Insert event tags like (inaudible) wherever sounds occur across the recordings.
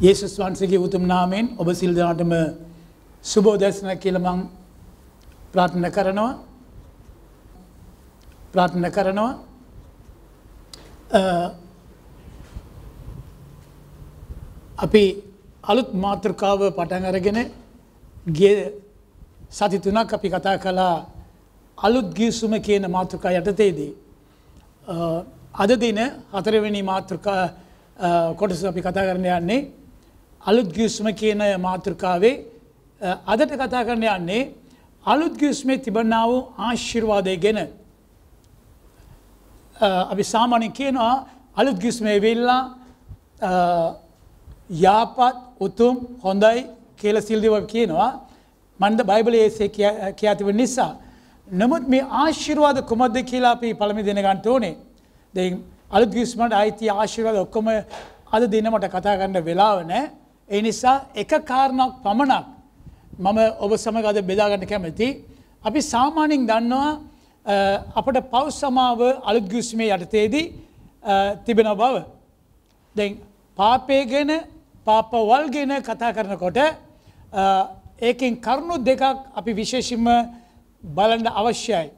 යේසුස් වහන්සේගේ උතුම් නාමයෙන් ඔබ සිල් දෙනාටම සුබෝදර්ශන කියලා මං ප්‍රාර්ථනා කරනවා ප්‍රාර්ථනා කරනවා අ, අපි අලුත් මාතෘකාව පටන් අරගෙන ගිය සති තුනක් අපි කතා කළා අලුත් ගියසුම කියන මාතෘකා යටතේදී. අ, අද දින හතරවෙනි මාතෘකා අ, කොටස අපි කතා කරන්න යන්නේ අලුත් ගියස්ම කියන මාතෘකාවේ අ, අදට කතා කරන්න යන්නේ අලුත් ගියස්මේ තිබන්නාව ආශිර්වාදය ගැන. අපි සාමාන්‍ය කියනවා අලුත් ගිස්මේ වෙල්ලා යාපත් උතුම් හොඳයි කියල සිල්දිව කියනවා මන්ද බයිබලයේසේ කියඇතිව නිසා. නමුත් මේ ආශිර්වාද කුමක්ද කියලා අපි පළමි දෙනගන්ට ඕනේ දෙ අලුත් ගිස්මට අයිති ආශිර්වාද ඔක්කොම අද දිනමට කතා කරන්න වෙලාව නෑ. ඒ නිසා එක කාරණක් පමණක් මම ඔබ සමගද බෙදාගන්න කැමති. අපි සාමානින් දන්නවා අ, අපට පව් සමාව අලුත්ගුස්මේ යටතේදී අ, තිබෙන බව. දැන් පාපය ගැන පාපවල් ගෙන කතා කරනකොට අ, ඒකින් කරුණු දෙකක් අපි විශේෂිම බලන්න අවශ්‍යයි.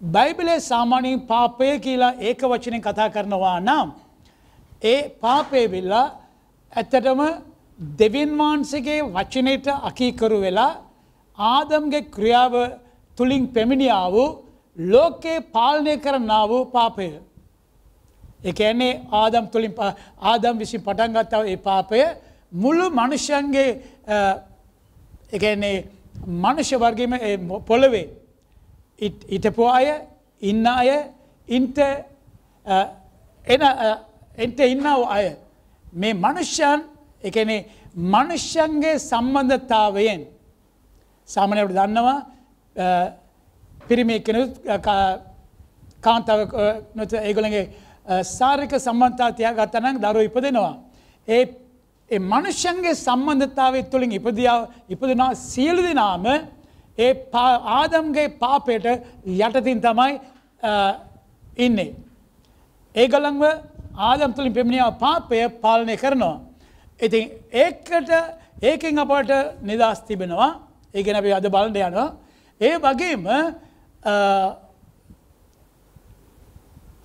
බයිබලේ සාමානයෙන් පාපය කියලා ඒක වචනෙන් කතා කරනවා නම්. ඒ පාපය වෙල්ලා ඇත්තටම දෙවින් වහන්සේගේ වචනයට අකීකරු වෙලා ආදම්ගේ ක්‍රියාව තුළින් පැමිණියාව ලෝකයේ පාලනය කරන්නා වූ පාපය. එකන්නේ ආදම් තුළින් ප- ආදම් විසින් පටන්ගත්තාව ඒ පාපය මුළු මනුෂ්‍යන්ගේ එකන්නේ මනුෂ්‍ය වර්ගම පොළවේ ඉටපු අය ඉන්න අය ඉන්ට එන එන්ට ඉන්නව අය මේ මනුෂ්‍යන් එකනේ මනුෂ්‍යන්ගේ සම්බන්ධතාවයෙන් සාමනයට දන්නවා පිරිමි කෙනු කාන්තාව නොත ඒගොළගේ සාරික සම්බන්ධතාතියා ගත්තනක් දරුව ඉපදෙනවා. ඒ ඒ මනුෂ්‍යන්ගේ සම්බන්ධතාවත් තුළින් ඉපදියාව ඉපදනා සියලු දෙනාම ඒ පා- ආදම්ගේ පාපයට යටතින් තමයි අ, ඉන්නේ. ඒගලංව ආදම් තුළින් පෙමිණියාව පාපය පාලනය කරනවා. ඉතින් ඒකට ඒකෙන් අපට නිදස් තිබෙනවා ඒගෙන අපි අද බලට යනවා. ඒ වගේම අ,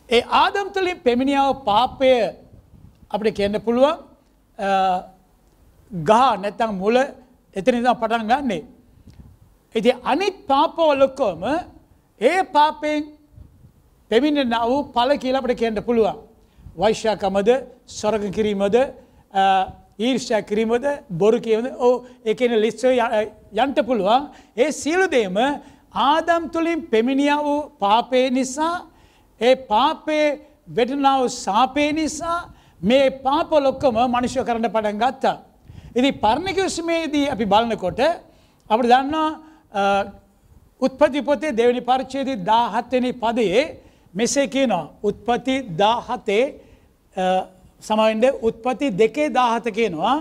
ඒ ආදම් තුළින් පෙමිණියාව පාපය අපට කියන්න පුළුවන් ගා නැත්තං මුල එතනිදා පටන් ගන්නේ. ඉති අනිත් පාපවලොක්කෝම ඒ පාපයෙන් පෙමිණ වූ පල කියලපට කියන්න පුළුවන්. වෛශ්‍යකමද සොරග කිරීමද ඊර්ෂා කිරීමද බොරු කියවද ඕ එකන ලිස්සෝ යන්ට පුළුවන් ඒ සියලුදේම ආදම් තුළින් පෙමිණිය වූ පාපය නිසා ඒ පාපේ වෙටනාව සාපේ නිසා මේ පාපොලොක්කම මනුෂ්‍ය කරන්න පටන් ගත්තා. ඉදි පර්ණකවස්මේදී අපි බලනකොට අපට දන්නා උත්පති පොතේ දෙවනි පරිච්චේදී දාහත්වනි පදයේ මෙසේ කියනවා. උත්පති දාහතේ සමයින්ඩ උත්පති දෙකේ දාහත කියනවා.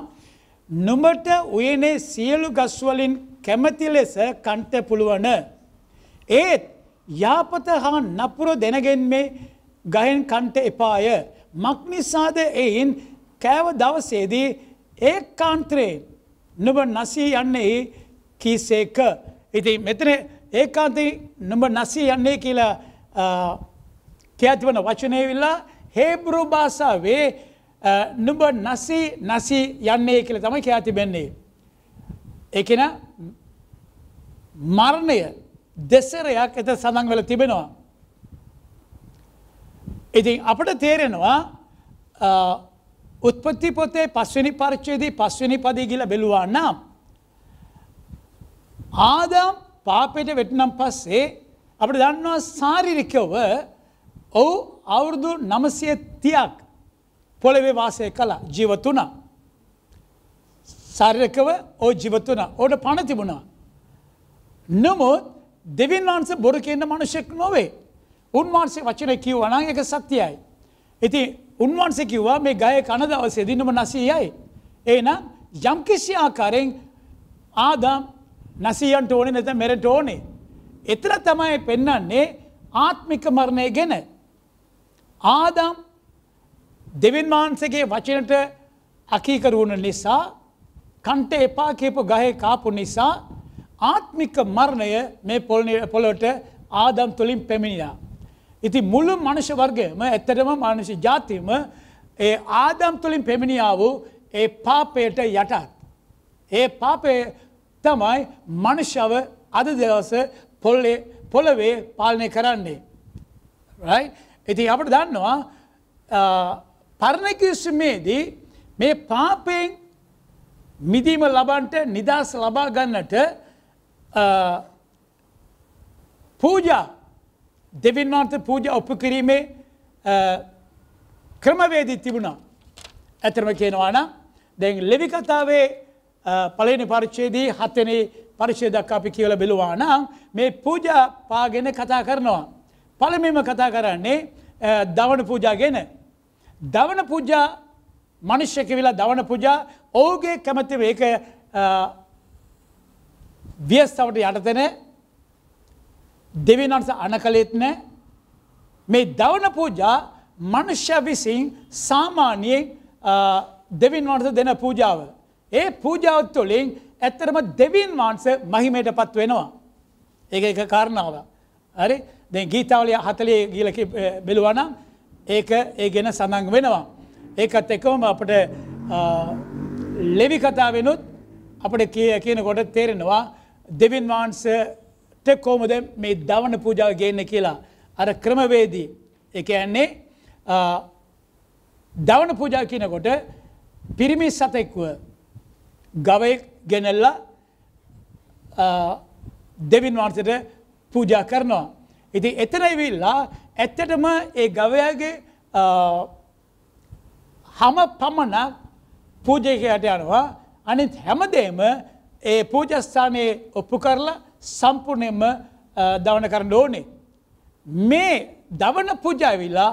නුඹට උයනේ සියලු ගස්වලින් කැමති ලෙස කන්ට පුළුවන. ඒත් යාපත හා නපුර දෙනගෙන්මේ ගහෙන් කන්ට එපාය. මක්නිසාද එයින් කෑව දවසේදී ඒ කාන්ත්‍රයෙන් නුබ නසී යන්නේ කීසේක. ඉති මෙතන ඒකාන්ති නුඹ නසී යන්නේ කියලා කියඇතිවන වචනය විල්ලා හේබ්‍රු භාසාවේ නුඹ නසී නසී යන්නේ කියල තම කියඇති බෙන්නේ. එකන මරණය දෙසරයක් එත සඳංවල තිබෙනවා. ඉතින් අපට තේරෙනවා උත්පත්ති පොතේ පස්වනි පරිච්චේදී පස්වනි පදී ගිල බෙලුවා නම්. ආදම් පාපයට වෙටනම් පස්සේ අපට දන්නවා සාරිරිකව ඔවු අවුරුදු නමසය තියක් පොළවේ වාසය කළ ජීවතුන. සාරිරකව ඕ ජීවතුන ඕට පණ තිබුණා. නමුත් දෙවින් වහන්ස බොරු කියන්න මනුෂෙක් නොවේ. උන්වහන්සේ වචන කිව් වනා එක සත්‍යයයි. ඉති උන්වහන්සේ කිව්වා මේ ගය කනදවසේ දිනම නසීයයි. ඒන යම්කිසි ආකාරයෙන් ආදම් නසීයන්ට ඕනෙ නැත මෙරට ඕනේ. එතර තමයි පෙන්නන්නේ ආත්මික මරණය ගැන. ආදම් දෙවන් වහන්සගේ වචනට අකීකරු වුණ නිසා කන්ට එපා කියපු ගහේ කාපු නිසා ආත්මික මරණය මේ පොළොට ආදම් තුළින් පැමිණිලා. ඉති මුළු මනුෂ වර්ගයම ඇත්තටම මානුෂ ජාතිම ඒ ආදම් තුළින් පැමිණියාව ඒ පාපයට යටත්. ඒ පාපය තමයි මනුෂ්‍යව අද දවස පොල්ලේ පොළවේ පාලනය කරන්නේ. ඉති අපට දන්නවා පරණකිස්මේදී මේ පාපයෙන් මිදීම ලබන්ට නිදස් ලබා ගන්නට පූජා දෙවින්වන්ත පූජ ඔප්පු කිරීමේ ක්‍රමවේදී තිබුණා. ඇතරම කියනවාන දැන් ලෙවි කතාවේ පලනි පරිච්චේදී හත්තන පරිශේදක් අපි කියල බෙලුවානම් මේ පූජ පාගෙන කතා කරනවා. පළමෙම කතා කරන්නේ දවන පූජාගෙන. දවන පූජා මනුෂ්‍යක විලා දවන පූජා ඔවුගේ කැමතිව ඒක වියස්තවට යටතන දෙවිනන්ස අන කළෙත් නෑ මේ දවන පූජා මනුෂ්‍ය විසින් සාමාන්‍යයෙන් දෙවින් වන්ස දෙන පූජාව. ඒ පූජාවත් තුළින් ඇත්තරම දෙවින් වහන්ස මහිමයට පත් වෙනවා. ඒ එක කාරණාව. හරි දෙ ගීතාවලය හතලේ ගීලක බෙලුවනම් ඒක ඒ ගැන සඳන් වෙනවා. ඒකත් එකවම අපට ලෙවි කතාවෙනුත් අපට කිය කියන කොට තේරෙනවා දෙවින් වහන්සට කෝමද මේ දවන පූජාව ගේන්න කියලා අර ක්‍රමවේදී එක ඇන්නේ දවන පූජා කියනකොට පිරිමි සතෙක්ව ගවය ගෙනල්ල දෙවින් වහන්සට පූජා කරනවා. ඉති එතනයිවිල්ලා ඇත්තටම ඒ ගවයාගේ හම පමණක් පූජයකයට යනවා අනිත් හැමදේම ඒ පූජස්ථානයේ ඔප්පු කරලා සම්පූර්ණයෙන්ම දවන කරන්න ඕනේ. මේ දවන පූජාවිලා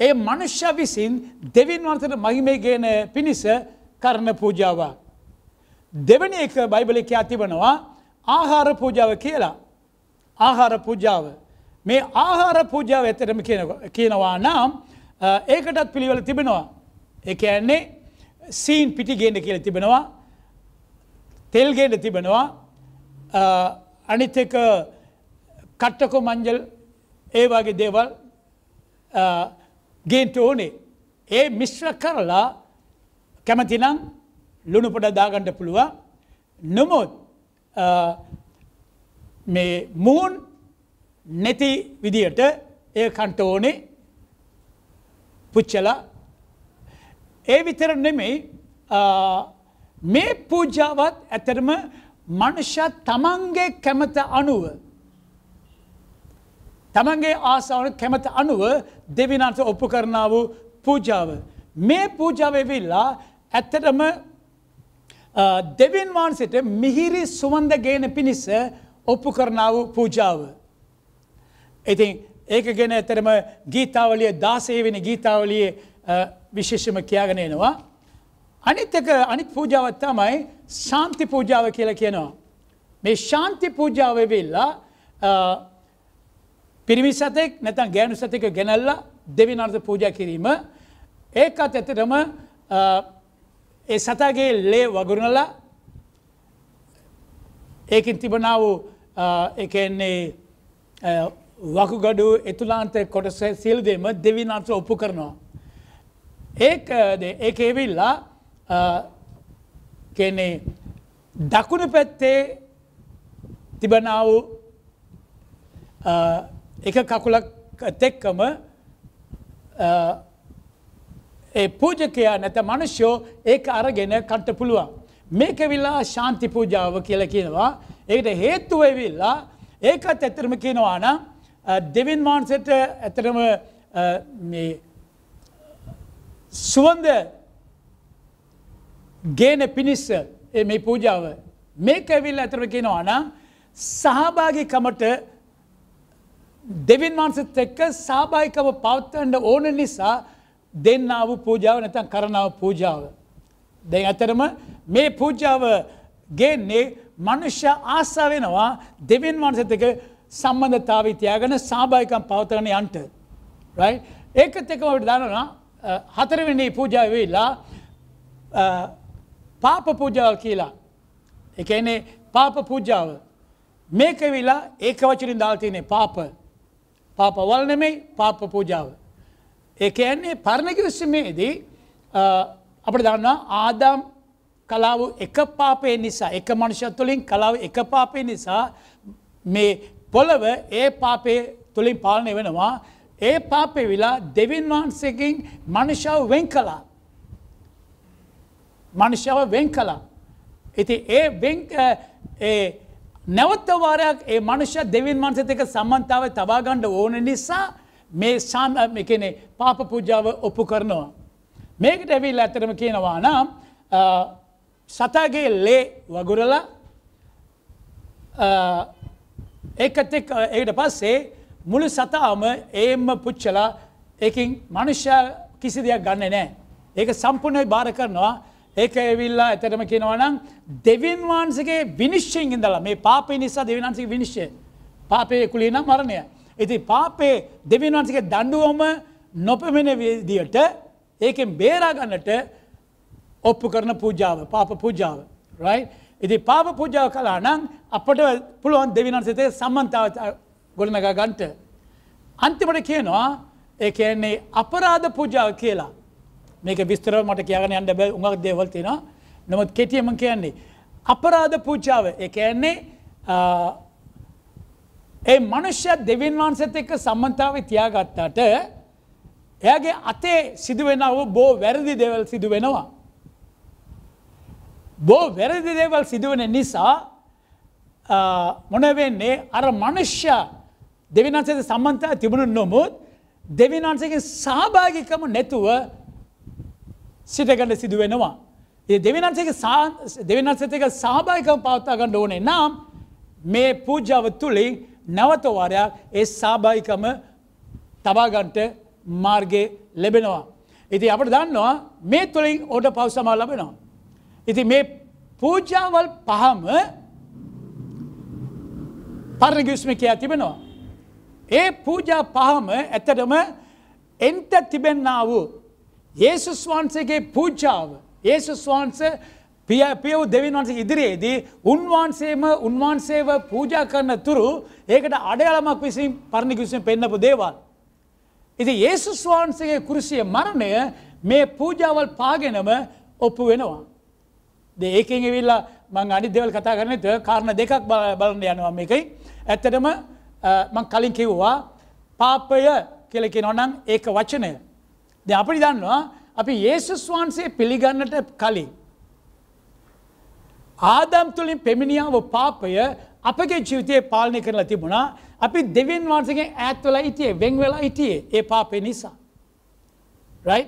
ඒ මනුෂ්‍ය විසින් දෙවින් වන්තට මහිමේගේන පිණිස කරන පූජාව. දෙවනි එක බයිබලිකයා තිබනවා ආහාර පූජාව කියලා. ආහාර පූජාව. මේ ආහාර පූජාව ඇතරම කියනවා නම් ඒකටත් පිළිවල තිබෙනවා. එක ඇන්නේ සීන් පිටිගේන්න කියල තිබෙනවා. තෙල්ගේට තිබෙනවා අනිත් එක කට්ටකො මංජල් ඒ වගේ දේවල් ගේන්ට ඕනේ. ඒ මිශ්‍ර කරලා කැමතිනම් ලුණුපොඩ දාගණ්ඩ පුළුව නොමුත් මේ මූන් නැති විදියට ඒ කන්ට ඕනේ පුච්චලා ඒ විතර නෙමෙයි මේ පූජාවත් ඇතරම මනුෂ්‍යත් තමන්ගේ කැමත අනුව තමන්ගේ ආසාවන කැමත අනුව දෙවිනාට ඔප්පු කරනාව පූජාව. මේ පූජාවවෙල්ලා ඇත්තටම දෙවින් වහන්සට මිහිරි සුවන්ද ගේන පිණිස ඔප්පු කරනාව පූජාව. ඉතින් ඒක ගැන ඇතරම ගීතාවලිය දාසේවෙන ගීතාවලිය විශේෂම කියාගනයනවා. අනිත්තක අනිත් පූජාවත් තමයි ශාන්ති පූජාව කියලා කියනවා. මේ ශාන්ති පූජාව වෙල්ලා පිරිමි සතෙක් නැතන් ගෑනු සතක ගෙනල්ල දෙවිනර්ථ පූජ කිරීම ඒකත් ඇතටම ඒ සතගේ ලේ වගුරුණලා ඒකින් තිබනාව එකන්නේ වකුගඩු එතුලාන්ත කොටස සිල්දේම දෙවිනාර්ථ ඔප්පු කරනවා. ඒක ඒක එවිල්ලා කෙනේ දකුණු පැත්තේ තිබනාව එක කකුලක් තෙක්කම ඒ පූජකයා නැත මනුෂ්‍යෝ ඒක අරගෙන කට්ට පුළුවන්. මේක විල්ලා ශාන්ති පූජාව කියල කියනවා. ඒකට හේතුවවිල්ලා ඒකත් ඇතරම කියනවා නම් දෙවින් වහන්සට ඇතරම සුවන්ද ගේන පිණිස්ස මේ පූජාව මේක ඇවිල් ඇතරම කියනවා නම් සහභාගිකමට දෙවින් වහන්සත් එක්ක සාභායිකව පවත්තන්ට ඕන නිසා දෙන්නාව පූජාව නැතන් කරනාව පූජාව. දැන් ඇතරම මේ පූජාව ගේන්නේ මනුෂ්‍ය ආසා වෙනවා දෙවින් වහන්සතක සම්බන්ධතාව තියාගන සාභායිකම් පවතගන යන්ට. ඒකත් එකමට දනවා හතරවෙනි පූජාව වෙලා පාප පූජාව කියලා. එකනේ පාප පූජාව. මේක විලා ඒක වචරින් දාල්තියනේ පාප. පාප වල් නෙමෙයි පාප පූජාව. ඒ කියන්නේ පරණකිවිස්සමේදී අපට දන්නා ආදම් කලාව එක පාපය නිසා එක මනුෂ්‍ය තුළින් කලාව එක පාපය නිසා මේ පොළව ඒ පාපය තුළින් පාලනය වෙනවා ඒ පාපය විලා දෙවින් වහන්සේකින් මනුෂාව වෙන් කලා. මනුෂ්‍යාව වෙන් කලා. ඉති ඒ නැවත්තවාරයක් ඒ මනුෂ්‍ය දෙවින් මන්සත එක සම්මන්තාව තබාගණ්ඩ ඕන නිසා මේ සාම එකනෙ පාප පූජාව ඔප්පු කරනවා. මේකට ඇවිල් ඇතරම කියනවා නම් සතාගේ ලේ වගුරලා ඒකත් එක් ඒට පස්සේ මුළු සතාම ඒම පුච්චලා එකින් මනුෂ්‍ය කිසි දෙයක් ගන්න නෑ. ඒක සම්පූර්ණය භාර කරනවා ඒක ඇවිල්ලා ඇතටම කියෙනවනම් දෙවන් වහන්සගේ විනිශ්ෂයෙන් ඉඳලා මේ පාපේ නිසා දෙවිනාන්සික විනිශ්ෂය පාපය කුලිනම් මරණය. ඉති පාපේ දෙවන් වහන්සගේ දඩුවම නොපමෙන විදියට ඒකෙන් බේරාගන්නට ඔප්පු කරන පූජාව පාප පූජාව. රයි ඉති පාප පූජාව කලා නම් අපට පුළුවන් දෙවිනන්සිතේ සම්මන්තාව ගොඩනග ගන්ට. අන්තිමට කියනවා ඒ කියන්නේ අපරාධ පූජාව කියලා. මේක විස්තර මට කියගෙන යන්න බැ උඟක් දේවල් තියෙන නොමත් කෙටියම කියන්නේ. අපරාධ පූජාව එකන්නේ ඒ මනුෂ්‍ය දෙවන් වහන්සත එක්ක සම්මන්තාව තියාගත්තාට එයාගේ අතේ සිදුවෙන වූ බෝ වැරදි දෙවල් සිදු වෙනවා. බෝ වැරදි දේවල් සිදුවන නිසා මොනවෙන්නේ අර මනුෂ්‍ය දෙවිනාන්සේද සම්බන්ධය තිබුණු නොමුත් දෙවිනාන්සේගේ සහභාගිකම නැතුව සිටගන්න සිදුවෙනවා. ඒ දෙවිනාන්සේගේ දෙවිනාන්සේක සහභාගිකම පවත්තා ගන්න ඕනේ නම් මේ පූජාව තුළින් නැවතවාරයක් ඒ සාභායිකම තබාගන්ට මාර්ගය ලැබෙනවා. ඉති අපට දන්නවා මේ තුළින් ඕට පවසමා ලබෙනවා. ඉති මේ පූජාවල් පහම පරණගිස්ම කියයා තිබෙනවා. ඒ පූජා පහම ඇත්තටම එන්ට තිබෙන්න්නා වූ. ඒසුස් වහන්සේගේ පූජාව. ඒසුස් වහන්ස පිය පියව් දෙවන් වන්සේ ඉදිරියේදී උන්වහන්සේම උන්වහන්සේව පූජා කරන තුරු ඒකට අඩයාලමක් විසින් පරණිකිවිසින් පෙන්න්නපු දේවල්. ඉති ඒසුස් වහන්සේගේ කුරුසිය මරණය මේ පූජාවල් පාගෙනම ඔප්පු වෙනවා. ඒකෙන් එවිල්ලා මං අනි දෙවල් කතා කරනත කාරණ දෙකක් බලන්න යනවා මේකයි. ඇත්තටම මං කලින් කිව්වා පාපය කෙලෙකි නොනං ඒක වචනය. ද අපි දන්නවා අපි ඒසුස් වහන්සේ පිළිගන්නට කලින්. ආදම් තුළින් පෙමිණියාව පාපය අපගේ ජීවිතය පාලනය කරලා තිබුණා අපි දෙවන් වහන්සගේ ඇත්වල හිටියේ වෙං වෙලා හිටියේ ඒ පාපය නිසා. රයි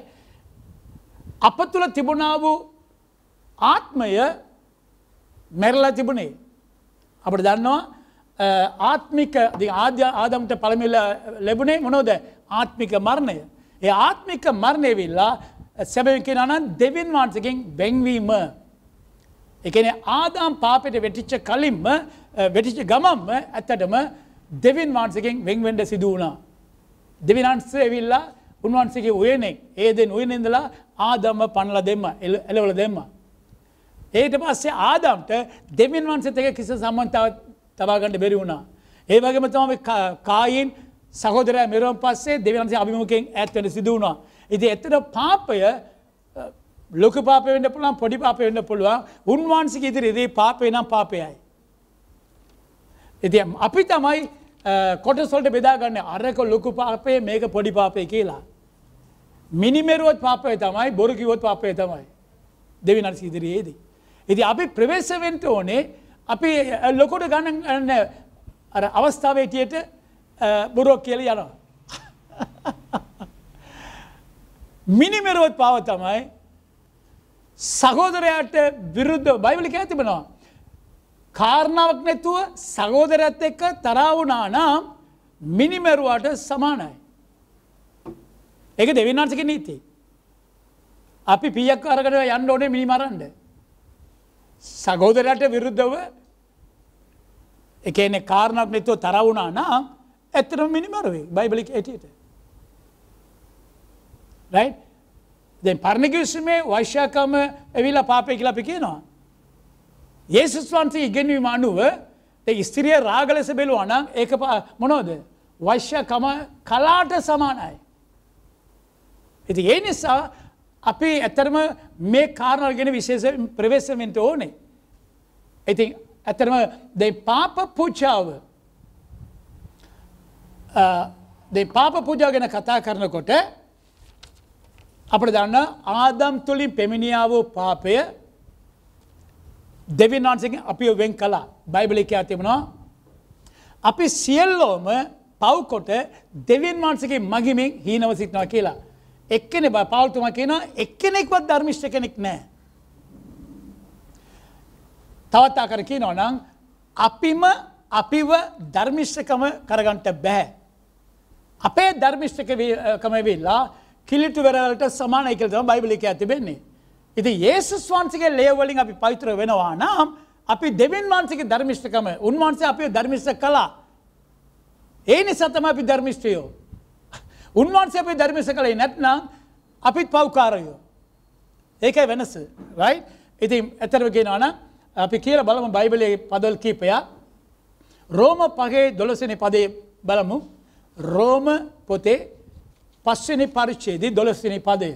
අප තුළ තිබුණා වූ ආත්මය මැරලා තිබුණේ. අපට දන්නවා ආත්මික ආද්‍ය ආදමට පළමිල ලැබුණේ මොනෝද ආත්මික මරණය. ඒ ආත්මික මරණය විල්ලා සැබවිකෙන අනන් දෙවන් වහන්සකින් බැංවීම. එකන ආදාම් පාපට වෙටිච්ච කලින්ම වෙටිච්ච ගමම්ම ඇත්තටම දෙවන් වහන්සකින් වෙංවෙන්ඩ සිදු වුණා. දෙවිනන්සේ විල්ලා උන්වන්සගේ උයනෙක් ඒදෙන් උයනෙදලා ආදම්ම පණල දෙම එලවල දෙම. ඒට පස්සේ ආදම්ට දෙමින් වන්සතක කිස සම්බන්තාව තබාගන්නට බැරි වුණා. ඒ වගේම තම කායින් සහෝදරය මෙරුවන් පස්සේ දෙවන්සේ අභිමුකෙන් ඇත්වන සිදුවුණා. ඉති එතට පාපය ලොක පාපෙන්ට පුළන් පොඩි පාපෙන්න්න පුළුවන් උන්වහන්සික ඉදිරිදී පාපය නම් පාපයයි. ඉති අපි තමයි කොටසොල්ට බෙදාගන්න අරක ලොකු පාපය මේක පොඩි පාපය කියලා. මිනිමෙරුවත් පාපය තමයි බොරුකිවොත් පාපය තමයි. දෙවිනර් ඉදිරියේදී. ඉති අපි ප්‍රවේශවෙන්ට ඕනේ අපි ලොකොට ගණන් අර අවස්ථාවේටියට බුරෝක් කියල යනවා. (laughs) මිනිමෙරුවත් පාව තමයි සහෝදරයාට විරුද්ධ බයිවලික ඇතිබෙනවා. කාරණාවක් නැතුව සහෝදරත් එක්ක තරාවුනා නම් මිනිමැරුවාට සමානයි. එක දෙවිනාර්සික නීති. අපි පියක් අරකට යන්න ඕනේ මිනිමරන්ඩ. සගෝදරයට විරුද්ධව එකන කාරණක් නැතුව තරවුණා නම් ඇත්තටම මිනිමරුවේ බයිබලික් ඇටියට. දැන් පරණකිවසුමේ වශ්‍යකම ඇවිලා පාපය කියලා අපි කියනවා. ඒසුස් වන්සේ ඉගෙනවීම අනුව ස්ත්‍රිය රාග ලෙස බෙලුවා නම් ඒක මොනෝද වශ්‍යකම කලාට සමානයි. ඉති ඒ නිසා අපි ඇතරම මේ කාරණල් ගෙන විශේෂ ප්‍රවේශමෙන්ට ඕනේ. ඉතින් ඇතරම දෙ පාප පූචාව දෙ පාප පූජා ගැන කතා කරනකොට අපට දන්න ආදම් තුළින් පෙමිණියාවූ පාපය දෙවින් වන්සකින් අපි වෙන් කලා බයිබලිකයා තිබුණා අපි සියල්ලෝම පව්කොට දෙවන් වන්සගේ මගිමින් හීනව සිටනවා කියලා. එක්කෙන බ පවල්තුම කියන එක්කෙනෙක්වත් ධර්මිෂ්ට කෙනෙක් නෑ. තවත්තා කර කියනවා නම් අපිම අපිව ධර්මිෂ්ඨකම කරගන්ට බැහැ. අපේ ධර්මිෂ්ඨකම වෙල්ලා කිලිටු වෙරලට සමාන එකකතම බයිබලික ඇතිබෙන්නේ. ඉති ඒසුස් වන්සගේ ලේවලින් අපි පවිත්‍ර වෙනවා නම් අපි දෙවන් වන්සගේ ධර්මිෂ්ඨකම උන්වන්සේ අපි ධර්මිෂ්ට කලා. ඒ නිසතම අපි ධර්මිෂ්ටයෝ. උන්වන්සේ අපි ධර්මිෂ කළේ නැත්නම් අපිත් පව්කාරයෝ. ඒකයි වෙනස රයි ඉති ඇතරවගෙනවාන අපි කියල බලම බයිබලයේ පදල් කීපයක්. රෝම පගේ දොලසන පදේ බලමු. රෝම පොතේ පස්වනි පරිච්චේදී දොලස්වනි පදය.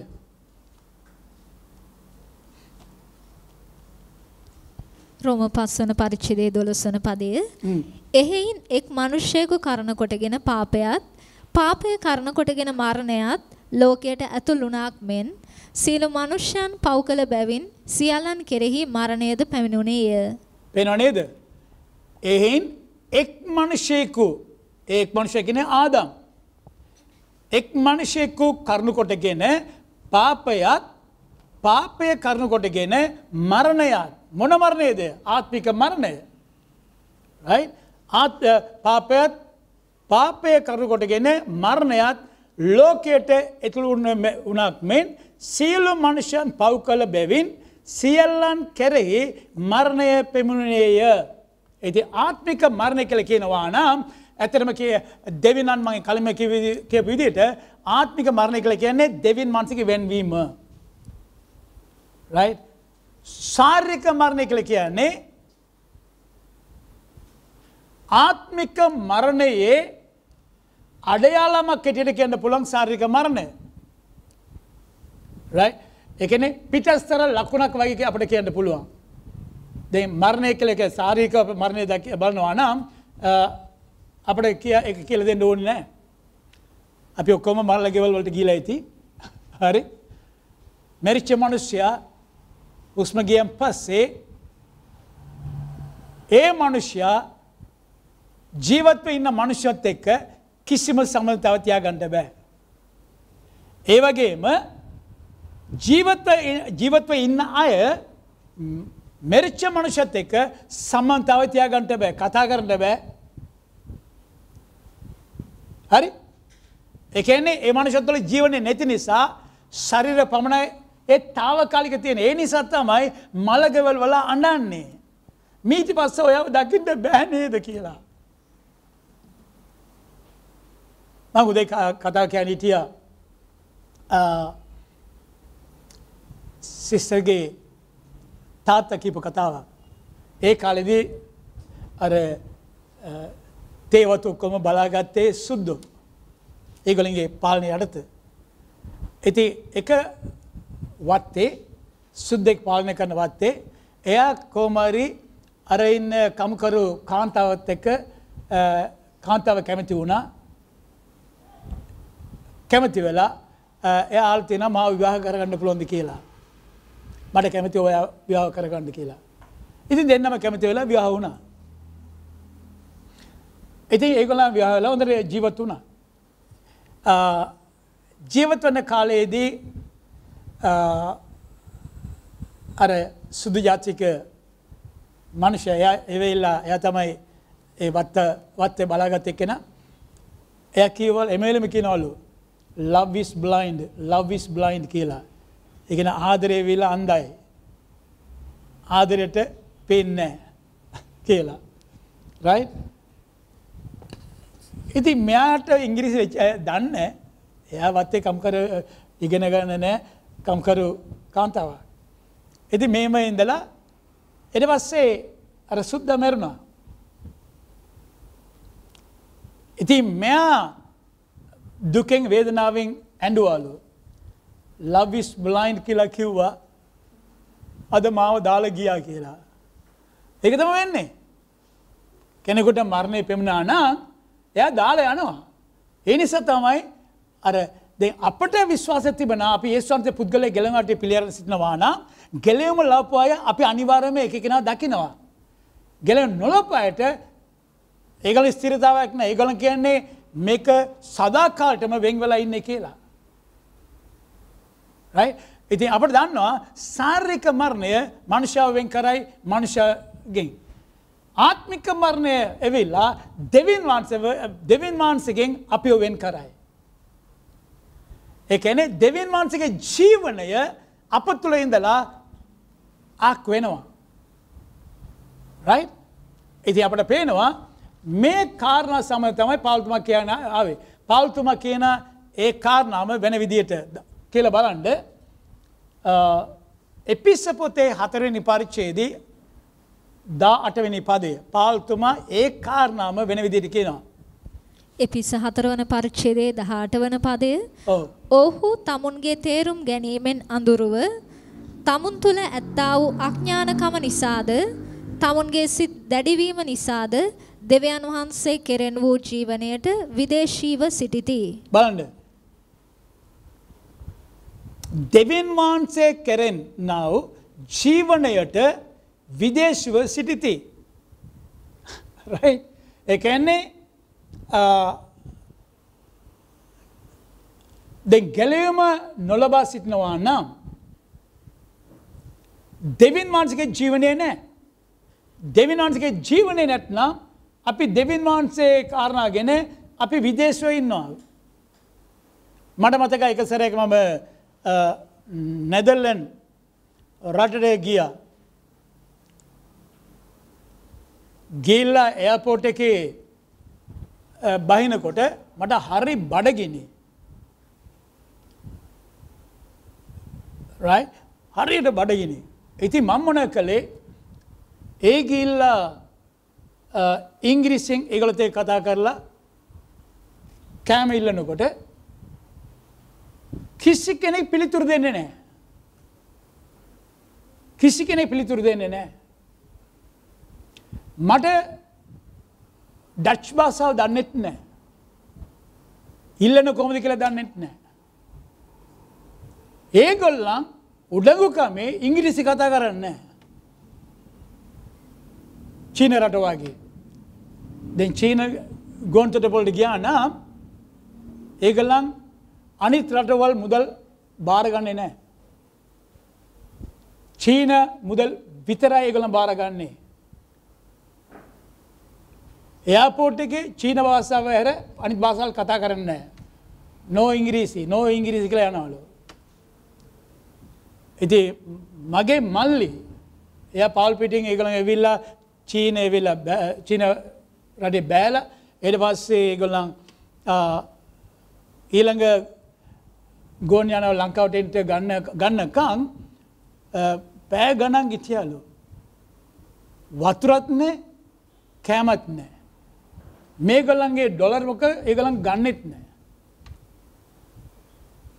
රෝම පස්වන පරිච්චිදේ දොළොස්වන පදය. එහෙයින් එක් මනුෂ්‍යයකු කරන කොටගෙන පාපයත් පාපය කරන කොටගෙන මරණයත් ලෝකයට ඇතුල් වුණාක් මෙන් සියලු මනුෂ්‍යයන් පව් කළ බැවින් සියල්ලන් කෙරෙහි මරණයද පැමිණුණේය. පේනව නේද? එහෙයින් එක් මනුෂ්‍යයෙකු එක් මනුෂ්‍ය කියන්නේ ආදම්. එක් මනුෂ්‍යයෙකු කරුණු කොටගෙන පාපයත් පාපය කරුණු කොටගෙන මරණයත් මොන මරණයද ආත්මික මරණය පාපයත් පාපය කරුකොටගෙන මරණයත් ලෝකයට එතුළු උනක් මෙන් සියලු මනුෂ්‍යන් පව් කළ බැවින් සියල්ලන් කෙරෙහි මරණය පෙමුණනේය. ඇති ආත්මික මරණය කළ කියනවා නම් ඇතරම කිය දෙවිනන් මගේ කළම කිය විදිට ආත්මික මරණය කළ කියන්නේ දෙවින් මන්සික වෙන්වීම. right? ශාර්යක මරණය කළ කියන්නේ ආත්මික මරණයේ අඩයාලමක් කෙටියට කියන්න පුළන් සාරික මරණය. එකන පිටස්තර ලකුණක් වගේ අපට කියන්න පුළුවන්. දෙ මරණය කළ එක සාරීක මරණය දක බලනවා නම් අපට කිය එක කියල දෙන්න ඕන්න නෑ. අපි ඔක්කොම මරල ගෙවල් වලට ගීල ඇති හරි? මැරිච්ච මනුෂ්‍යයා උස්ම ගියන් පස්සේ ඒ මනුෂ්‍යයා ජීවත්ව ඉන්න මනුෂ්‍යත් එක්ක කිසිම සමතාව තියාගන්න බෑ. ඒ වගේම ජීවත්ව ඉන්න අය මෙරිච්ච මනුෂ්‍යත් එක්ක සම්මන්තාව තියාගන්ට බෑ කතා කරන්න බෑ. හරි එකන්නේ ඒ මනුෂත්වල ජීවනය නැති නිසා ශරිර පමණයි ඒ තාවකාලික තියෙන ඒ නිසා තමයි මළගෙවල් වල අඬන්නේ. මීති පස්ස ඔය දකිින්ට බෑනේද කියලා. මං උදේ කතා කෑන හිටිය සිස්ටර්ගේ තාත්ත කීප කතාවක්. ඒ කාලෙදී අර තේවත් ඔක්කොම බලාගත්තේ සුද්දු. ඒගොලින්ගේ පාලනය අඩත. ඇති එක වත්තේ සුද්දෙක් පාලනය කරන වත්තේ එයා කෝමරි අර ඉන්න කමුකරු කාන්තාවත් එක්ක කාන්තාව කැමති වුණා කැමති වෙලා එය ආල්තින මාව විවාහ කරගන්න පුළොන්ද කියලා. මට කැමති ඔය විවාහ කරගන්න කියලා. ඉතින් දෙන්නම කැමති වෙලා විවාහ වුණා. ඉතින් ඒගොලා විවාහලා හොඳට ජීවත් වුණා. ජීවත් වන්න කාලයේදී අර සුදු ජාතික මනුෂ්‍ය එවෙල්ලා එය තමයි ඒ වත්ත වත්තේ බලාගත් එක්කෙන එය කීවල් එමේලම කිනවලු ලවවිස් බ්ලයින්ඩ් ලවවිස් බ්ලයින්් කියලා. එකන ආදරය වෙලා අන්දයි ආදරයට පෙන්නෑ කියලා. රයි ඉති මෙයාට ඉංගිරිසි දන්න එයා වත්තේ කම්කර ඉගෙන ගන්න නෑ කම්කරු කාන්තාව. ඉති මේම ඉඳලා එට පස්සේ අර සුද්ද මැරුණා. ඉතින් මෙයා දුකෙන් වේදනාවෙන් ඇඩුවාලු. ලවිස් බ්ලයින්් කියලා කිව්වා අද මාව දාල ගියා කියලා. ඒක තම වෙන්නේ. කෙනෙකුට මරණය පෙමනා නම් එය දාල යනවා. ඒ නිසා තමයි අර දෙ අපට විශ්වාස තිබන අපි ඒස්වන්ත පුද්ගල ගෙළවට පිළියර සිටිනවාන ගෙලෙවම ලපවාය අපි අනිවාරම එක කෙනා දකිනවා. ගෙල නොලපයට ඒගල ස්තිරතාවයක්න ඒගල කියන්නේ මේක සදාකාටම වෙංවෙලා ඉන්න කියලා. ඉතින් අපට දන්නවා සාර්යක මරණය මනුෂාව වෙන් කරයි මනුෂගෙන්. ආත්මික මරණය ඇවිල්ලා දෙවින් වහන්ස දෙවින් වහන්සගෙන් අපිෝ වෙන් කරයි. එකන දෙවින් වහන්සගේ ජීවනය අප තුළ ඉඳලා ආක් වෙනවා. රයි ඉති අපට පේනවා මේ කාරණ සම තමයි පවල්තුම කියන ආවේ. පවල්තුම කියන ඒ කාරණාම වෙන විදියට කියල බලන්ඩ එපිස්ස පොතේ හතරනි පරිච්චේදී දා අටවෙනි පදය පාල්තුමා ඒ කාරණාම වෙන විදිට කියනවා. එපිස හතරවන පරිච්ඡේදයේ 18 වන පදය. ඔව්හු තමුන්ගේ තේරුම් ගැනීමෙන් අඳුරුව තමුන් තුල ඇත්තා වූ අඥානකම නිසාද තමුන්ගේ සිත් දැඩිවීම නිසාද දෙවියන් වහන්සේ කෙරෙන වූ ජීවනයට විදේශීව සිටිති. බලන්න. දෙවින් වහන්සේ කෙරෙන් නව ජීවනයට විදේශව සිටිති. එකන්නේ දෙ ගැලයම නොලබා සිටිනවා නම් දෙවින් වහන්සගේ ජීවනය නෑ. දෙවින් වහන්සගේ ජීවනය නැත්නම් අපි දෙවින් වහන්සේ කාරණාගෙන අපි විදේශව ඉන්නවා. මට මතක එක සැරයක මම නැදල්ලන් රටට ගිය ගිල්ලා එයපෝට් එකේ බහිනකොට මට හරි බඩගිනි. රයි හරියට බඩගිනි. ඉති මංමොන කළේ ඒ ගිල්ලා ඉංග්‍රිසිෙන් ඒගලතේ කතා කරලා කෑම ඉල්ලනකොට කිසි කෙනෙක් පිළිතුර දෙන්නේ නෑ. කිසි කෙනෙ පිළිතුර දෙන්නේ නෑ. මට ඩච් බාසාාව දන්නෙත් නෑ. ඉල්ලන කොමදි කියලා දන්නෙත් නෑ. ඒගොල්ලන් උඩගුකමේ ඉංගිරිසි කතා කරන්න. චීන රටවාගේ. දැන් චීන ගොන්තට පොල්ට ගියා නම් ඒගල්ලන් අනිත් රටවල් මුදල් භාරගන්නේ නෑ. චීන මුදල් විතරයි ඒගොලන් භාරගන්නේ. එයාපෝට් එක චීන භාසාාව හැර අනිත් භාසල් කතා කරන්න. නෝ ඉංග්‍රීසි නෝ ඉංග්‍රීසි කළ යනවලු. ඉති මගේ මල්ලි එය පල්පිටිං ඒගලන් ඇවිල්ලා චීන එවිල්ල චීන රටේ බෑල එඩ පස්සේ ඒගොල්ලන් ඊළඟ ගෝන් යනව ලංකාවටෙන්ට ගන්න ගන්නකං පෑ ගණන් ගිතියාලු. වතුරත් නෑ කෑමත් නෑ. මේ ගොල්ලන්ගේ ඩොලර්මක ඒගලන් ගන්නෙත් නෑ.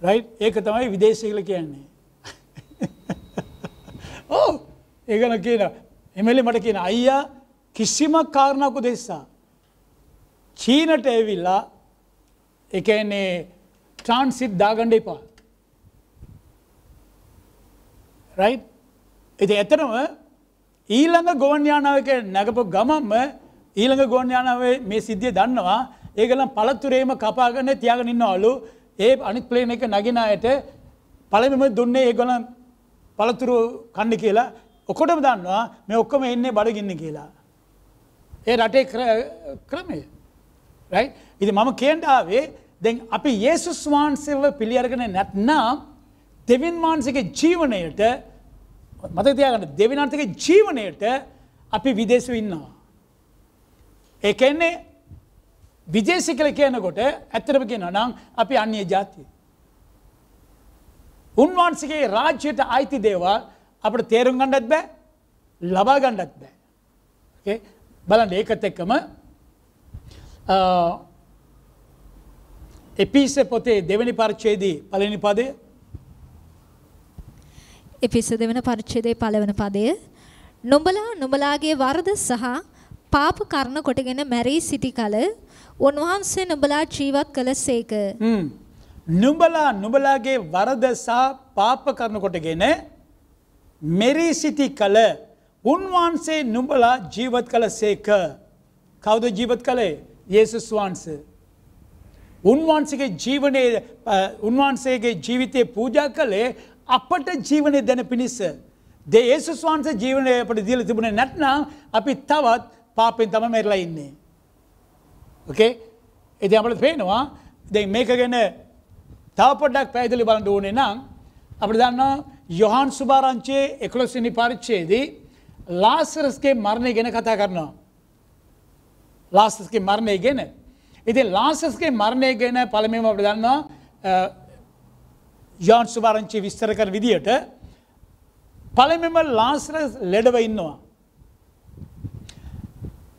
රයි් ඒක තමයි විදේශකල කියන්නේ. ඕ ඒගන කියන එමලි මට කියන අයියා කිසිම කාරණකු දෙස්සා. චීනට ඇවිල්ලා එකන්නේ ට්‍රාන්සිට් දාගණ්ඩ එපා. රයි් එති ඇතරම ඊළඟ ගෝන්්‍යානාවක නැගපු ගමම්ම ඊළඟ ගෝන්්‍යානාවේ මේ සිද්ධිය දන්නවා ඒගලම් පළත්තුරේම කපාගන්න තියාගෙන ඉන්නවලු ඒ අනිත් ප්ලේන එක නගෙනයට පළමිම දුන්නේ ඒගොලන් පළතුරු කණ්ඩ කියලා ඔකොටම දන්නවා මේ ඔක්කොම එන්නේ බඩගින්න කියලා. ඒ රටේ ක්‍රමය. රයි ඉති මම කේන්ඩාවේ දෙ අපි ඒසුස් වහන්සේව පිළියරගෙන නැත්නම් දෙවින් වහන්සගේ ජීවනයට මතතියාගන්න දෙවිනාර්ථක ජීවනයට අපි විදේශව ඉන්නවා. ඒකෙන්නේ විදේශි කළ කියනකොට ඇත්තරම කියෙන නම් අපි අන්‍ය ජාතිය. උන්වහන්සගේ රාජ්‍යයට අයිති දේවල් අපට තේරුම් ගණ්ඩත් බෑ ලබා ගණ්ඩත් බෑ? බලන්න ඒකත් එක්කම එපිස පොතේ දෙවැනි පරිච්චේදී පලනි පදය එපිස දෙවන පරිච්ඡේදයේ පළවන පදය නුඹලා නුඹලාගේ වරද සහ පාප කරන කොටගෙන මැරී සිටි කල උන්වහන්සේ නුඹලා ජීවත් කළසේක. නුඹලා නුඹලාගේ වරද සහ පාප කරන කොටගෙන මෙරී සිටි කළ උන්වහන්සේ නුඹලා ජීවත් කළ සේක කවුද ජීවත් කළේ යේසුස් වහන්ස. උන්වහන්සගේ ජීවනය උන්වහන්සේගේ ජීවිතය පූජා කළේ අපට ජීවනය දැන පිණිස්ස. දේ ඒසුස් වහන්ස ජීවනය අපට දීල තිබුණ නැත්නම් අපි තවත් පාපෙන් තම මෙරලා ඉන්නේ. ඕකේ එති අපට පේනවා දෙ මේක ගැන තවපොඩක් පැදිලි බලට ඕනේ නම් අප දන්න යොහන් සුභාරංචයේ එකොළොස්සිනි පරිච්චේදී ලාසරස්ගේ මරණය ගැන කතා කරනවා. ලාසස්ගේ මරණය ගැන. ඉති ලාසස්ගේ මරණය ගැන පළමම අපට දන්නවා යෝන් සුභාරංචි විස්තර කර විදියට පළමෙම ලාසරස් ලෙඩව ඉන්නවා.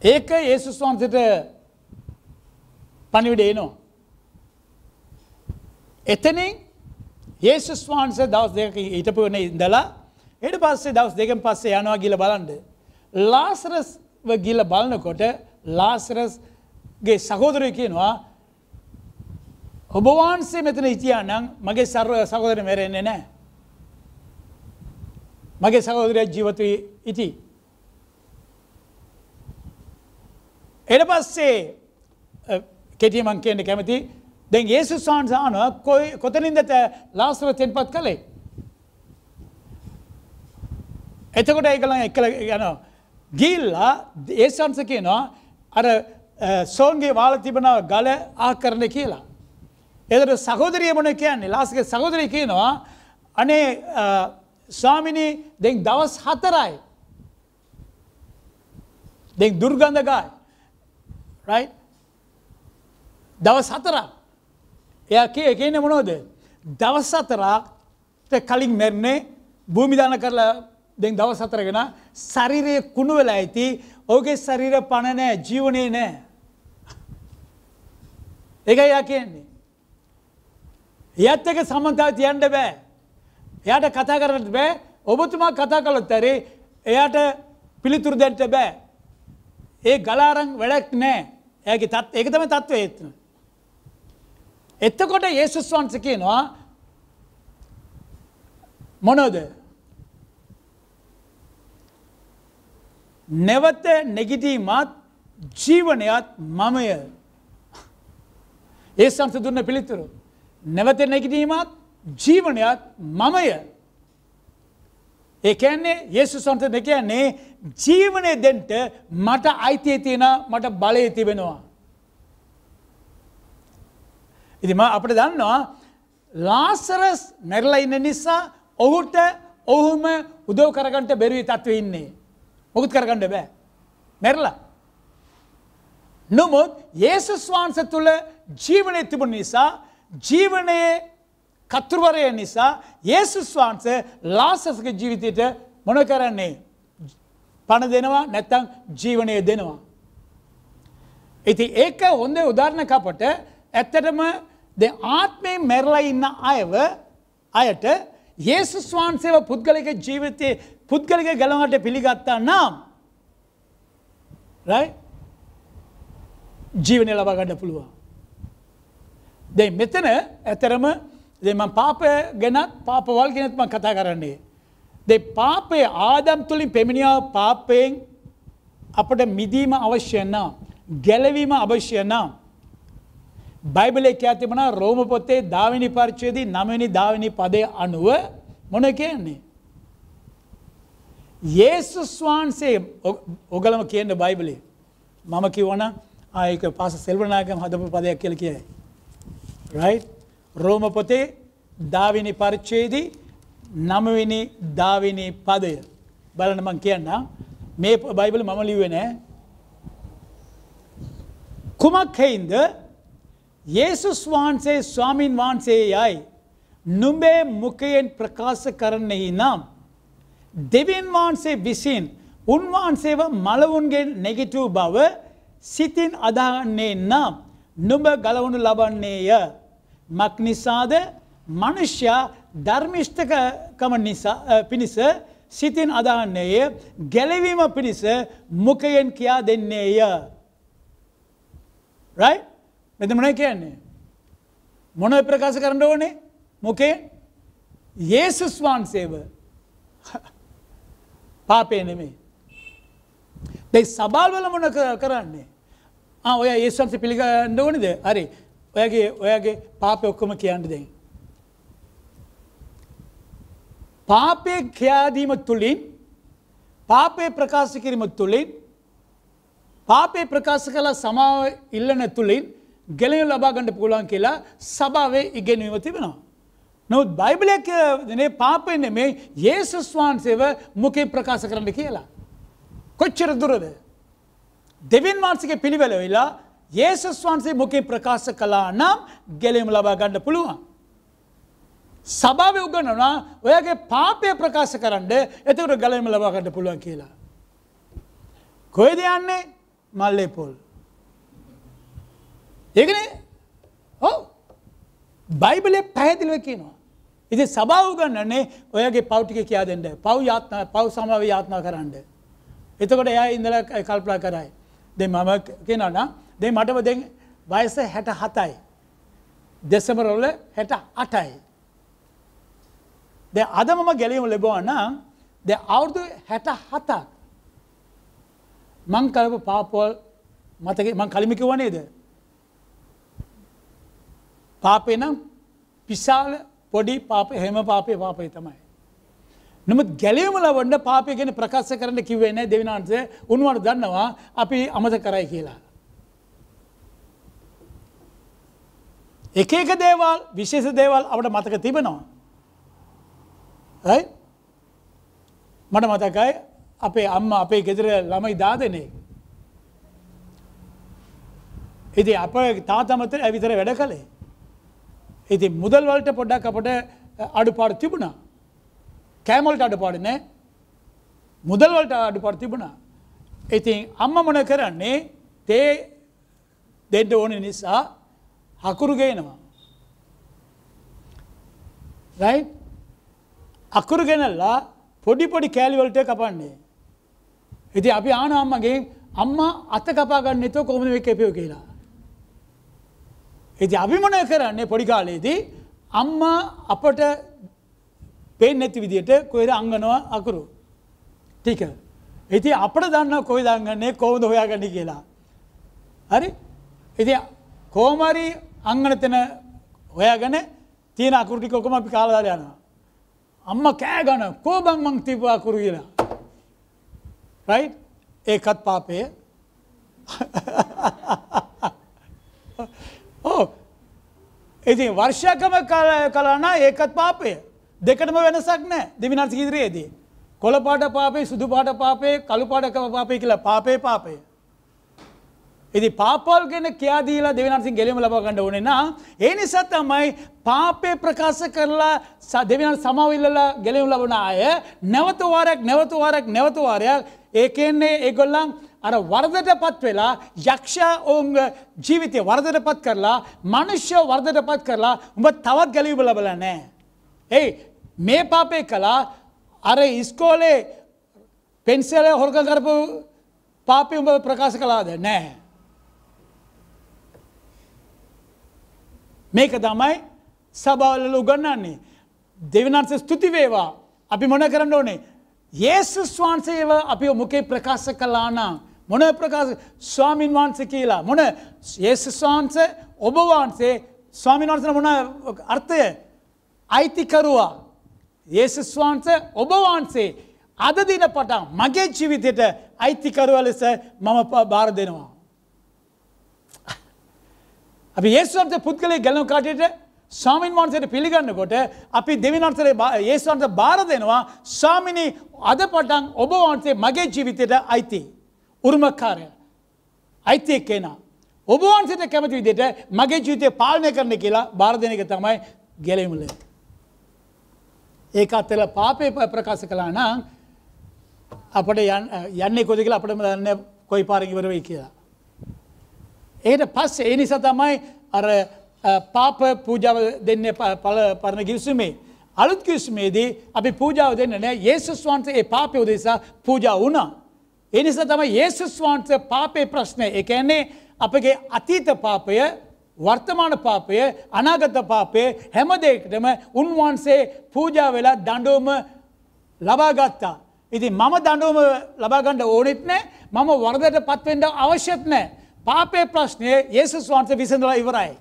ඒක ඒසුස් වන්සට පනිවිඩ එනවා. එතනින් ඒසුස් වහන්ස දවස් දෙක හිටපුවන ඉඳලා එට පස්සේ දවස් දෙකෙන් පස්සේ යනවා ගිල බලන්ඩ. ලාසරස් ගිල බලනකොට ලාසරස්ගේ සහෝදරය කියනවා ඔබවහන්සේ මෙතන ඉතියා නම් මගේ සර්ව සහෝදර මැරෙන්නේ නෑ. මගේ සහෝදරය ජීවත ඉති. එඩ පස්සේ කෙටියමං කියන්න කැමති දැන් ඒසු සාන්සාන කොයි කොතනින්දත ලාස්ව තෙන්පත් කළේ. එතකොට ඒකළ එකල යන ගිල්ලා ඒසන්ස කියනවා අර සෝන්ගේ වාල තිබෙන ගල ආකරණ කියලා. එදට සහෝදරිය මොන කියන්නේ ලාස්ක සහෝදරය කියනවා අනේ ස්වාමිනී දෙ දවස් හතරයි දෙ දුර්ගන්ධගායි right? දවස් හතරක් එය කිය කියන මොනෝද දවස් අතරක් කලින් මැරන්නේ භූමිධාන කරලා දෙන් දවස් අතරගෙන ශරිරය කුණු වෙලා ඇති. ඕගේ ශරීර පණනෑ ජීවනය නෑ. එක යා කියන්නේ. එයත් එක සමන්තාව තියන්ට බෑ. එයාට කතා කරට බෑ. ඔබතුමා කතා කළොත් ඇරේ එයාට පිළිතුරු දැන්ට බෑ. ඒ ගලාරං වැඩක් නෑ. ඇගේ තත් එක තම තත්ව ඒත්න. එත්තකොට ඒසුස් වන්ස කියනවා මොනෝද නැවත නෙගිටීමත් ජීවනයත් මමය. ඒ සංස දුන්න පිළිතුරු. නැවත නැගිටීමත් ජීවනයත් මමය. ඒකන්නේ ඒසු සන්ත දෙකන්නේ ජීවනය දෙන්ට මට අයිතිය තියෙන මට බලය තිබෙනවා. ඉතිම අපට දන්නවා ලාසරස් මැරල ඉන්න නිසා ඔහුට ඔහුම උදව කරගන්ට බැරවී තත්ව ඉන්නේ. මොකුත් කරගන්නඩ බෑ. මැරලා. නොමුත් ඒසුස් වහන්ස තුළ ජීවනය තිබුණ නිසා ජීවනයේ කතුරුවරය නිසා ඒසුස් වහන්ස ලාසස්ක ජීවිතයට මොන කරන්නේ පණ දෙනවා නැත්තං ජීවනය දෙනවා. ඉති ඒක හොඳ උදාරණ කපට ඇත්තටම ද ආත්මය මැරලා ඉන්න අයව අයට ඒසුස් වහන්සේව පුද්ගලික ජීවිතය පුද්ගලික ගැලවට පිළිගත්තා නම් ජීවනය ලබාගඩ පුළුවන්. දැයි මෙතන ඇතරම දෙම පාපය ගැනත් පාපවල් ගෙනත්ම කතා කරන්නේ. දෙ පාපය ආදම් තුළින් පෙමිණියාව පාපයෙන් අපට මිදීම අවශ්‍යන්නම් ගැලවීම අවශ්‍යන්නම්. බයිබලෙ ඇතිබන රෝම පොත්තේ ධාවිනි පරිච්චයේදී නමනි ධාවිනි පදය අනුව මොන කියන්නේ. ඒසුස් වහන්සේ ඔගලම කියන්න බයිබලේ. මම කිවන ආයක පස සෙල්වනාගම හදපු පදයක් කියල කියයි. රයි් රෝම පොතේ ධාවිනි පරිච්චේදී නමවිනි ධාවිනි පදය. බලන මං කියන්න මේ බයිබල මම ලිවෙනෑ කුමක් හෙයින්ද ඒසුස් වහන්සේ ස්වාමීන් වහන්සේ යයි නුඹේ මුකයෙන් ප්‍රකාශ කරන්නෙහි නම්. දෙවන් වහන්සේ විසින් උන්වහන්සේව මළවුන්ගේ නැගිටූ බව සිතින් අදාන්නේ නම් නුඹ ගලවනු ලබන්නේය. මක් නිසාද මනුෂ්‍යයා ධර්මිෂ්ඨකම නිසා පිණිස සිතින් අදාන්නේය ගැලවීම පිණිස මුකයෙන් කියා දෙන්නේය. රයි මෙත මොන කියන්නේ. මොන ප්‍රකාශ කරන්න ඕනේ මොකේ ඒසුස් වහන්සේව (laughs) පාපය නෙමේ. දෙයි සබාල්වල මොන කරන්නේ. ඔය ඒසන්ස පිළිගන්න ඕනිද හරි ඔයගේ ඔයගේ පාපය ඔක්කොම කියන්න දෙයි. පාපය ක්‍යාදීම තුළින් පාපය ප්‍රකාශ කිරීම තුළින් පාපය ප්‍රකාශ කළ සමාව ඉල්ලන තුළින් ගෙලය ලබාගණඩ පුළුවන් කියලා සභාවේ ඉගෙනීම තිබෙනවා. නොත් බයිබලයක් දනේ පාපය නෙමේ ඒසුස් වහන්සේව මොකේ ප්‍රකාශ කරන්න කියලා. කොච්චර දුරද. දෙවන් වහන්සගේ පිළිවෙල වෙලා ඒසුස් වහන්සේ මොකේ ප්‍රකාශ කලා නම් ගෙලීම ලබා ගණඩ පුළුවන්. සභාව උගන්නවා ඔයගේ පාපය ප්‍රකාශ කරන්න එතකට ගලම ලබාගන්න පුළුවන් කියලා. කොයිද යන්නේ මල්ලේ පොල්. ඒකන ඕ බයිබලේ පැහැදිලිව කියනවා. ඉති සභාව ගන්නන්නේ ඔයගේ පෞටික කියා දෙන්න පව් යාත්න පව් සමාව යාත්නා කරන්න. එතකොට එයා ඉඳල කල්පලා කරයි. දෙ මම කියනන දෙ මටම දෙ වයස හැට හතයි. දෙසමරොල්ල හැට අටයි. ද අද මම ගැලීම ලැබවන්න ද අවුරුදු හැට හතක් මං කරපු පාපෝල් මතක මං කලිමික වනේද. පාපේ නම් පිසාල පොඩි පාප හෙම පාපය පාපය තමයි. නමුත් ගැලීමල වන්න පාපය ගෙන ප්‍රකාශ කරන්න කිව්වෙන්නේ දෙවිනාන්සේ උන්වට දන්නවා අපි අමත කරයි කියලා. එක එක දේවල් විශේෂ දේවල් අපට මතක තිබෙනවා. ඇයි මට මතකයි අපේ අම්ම අපේ ගෙදර ළමයි දාදනේ. ඉති අප තාතමතර ඇවිතර වැඩ කළේ. ඉති මුදල් වලට පොඩ්ඩක් අපට අඩුපාඩ තිබුණා. කෑමොල්ට අඩුපාඩ නෑ මුදල් වලට අඩුපාඩ තිබුණා. ඉතින් අම්ම මොන කරන්නේ තේ දෙඩ ඕන නිසා හකුරු ගේනවා. රයි අකුරු ගෙනල්ලා පොඩි පොඩි කෑලිවලට කපන්නේ. ඉති අපි ආන අම්මගේ අම්ම අත කපාගන්න එතෝ කොමද වෙක් එපයෝ කියලා. ඉති අභිමනය කරන්නේ පොඩිකාලයේදී අම්මා අපට පේ නැති විදියට කොයිද අංගනවා අකුරු. ටික. ඉති අපට දන්න කොයි දංගන්නේ කෝද හොයාගන්න කියලා. හරි ඉති කෝමරි අංගනතන හොයාගන තියෙන අකුරටි කොකම අපි කාලදාර යනවා. අම්ම කෑගන කෝබං මං තිබවා කුරු කියලා. රයි් ඒකත් පාපය (laughs) ඉති වර්ෂකම කලන ඒකත් පාපය දෙකටම වෙනසක් නෑ දෙවිනත් ඉදිරියේදී. කොළපාට පාපේ සුදු පාට පාපේ කළු පාටකම පාපය කියලා පාපේ පාපය. ඉති පාපල් ගෙන කියයාදීලා දෙවනසින් ගෙලීම ලබගන්න ඕනෙ නම් ඒ නිසා තමයි පාපය ප්‍රකාශ කරලා දෙවන සමවිල්ලලා ගෙලීම ලබන අය නැවතවාරයක් නැවතවාරයක් නැවතවාරයක් ඒකෙන්නේ ඒගොල්ලන් අර වර්දට පත් වෙලා යක්ෂ ඔවුන්ග ජීවිතය වර්දට පත් කරලා මනුෂ්‍ය වර්දට පත් කරලා උඹ තවත් ගැලීම ලබල නෑ. එයි මේ පාපය කලා අර ඉස්කෝලේ පෙන්සලේ හොරක කරපු පාපය උඹ ප්‍රකාශ කලාද නෑ. මේක තමයි සභාවලල උගන්නන්නේ. දෙවනන්ස ස්තුතිවේවා අපි මොන කරන්න ඕනේ. ඒසුස් වහන්සේව අපි මොකේ ප්‍රකාශ කලානා. මොන ප්‍රකාශ ස්වාමීන් වහන්ස කියලා. මොන ඒසුස් වහන්ස ඔබවහන්සේ ස්වාමීන් වහන්සන මොන අර්ථය අයිතිකරුවා. ඒසුස් වහන්ස ඔබවහන්සේ අද දින පටන් මගේ ජීවිතයට අයිතිකරුව ලෙස මම බාර දෙනවා. අපි ඒස්වන්ත පුද්ගලේ ගැලනු කාටයට ස්වාමින් වහන්සේට පිළිගන්නකොට අපි දෙවිනන්සරේ ඒස්වන්ට බාර දෙනවා ස්වාමිනි අද පටන් ඔබ වහන්සේ මගේ ජීවිතයට අයිති. උරුමකාරය. අයිතිය කෙනා. ඔබවහන්සට කැමති විදිට මගේ ජීවිතය පාලනය කරන කියලා බාරධනක තමයි ගැලීමල. ඒක අත්තල පාපය ප- ප්‍රකාශ කලා නම් අපට යන්- යන්නේ කොද කියලා අපටම දන්න කොයි පාරග ඉවර වෙයි කියලා. ඒට පස්සේ ඒ නිසා තමයි අර අ, පාප පූජාව දෙන්න ප- පල පරණ ගිවිසුමේ. අලුත් කිවිස්මේදී අපි පූජාව දෙන්න නෑ ඒසුස් වහන්සේ ඒ පාපය උදෙසා පූජා වුණා. ඒ නිසා තමයි ඒසුස් වහන්සේ පාපේ ප්‍රශ්නය එකන්නේ අපගේ අතීත පාපය වර්තමාන පාපය අනාගත පාපය හැමදේකටම උන්වහන්සේ පූජා වෙලා දඩුවම ලබාගත්තා. ඉති මම දඩුවම ලබාගණ්ඩ ඕනෙත් නෑ මම වර්දට පත්වෙන්ඩ අවශ්‍යත් නෑ. පාපය ප්‍රශ්නය ඒසුස් වහන්ස විසඳලා ඉවරයි.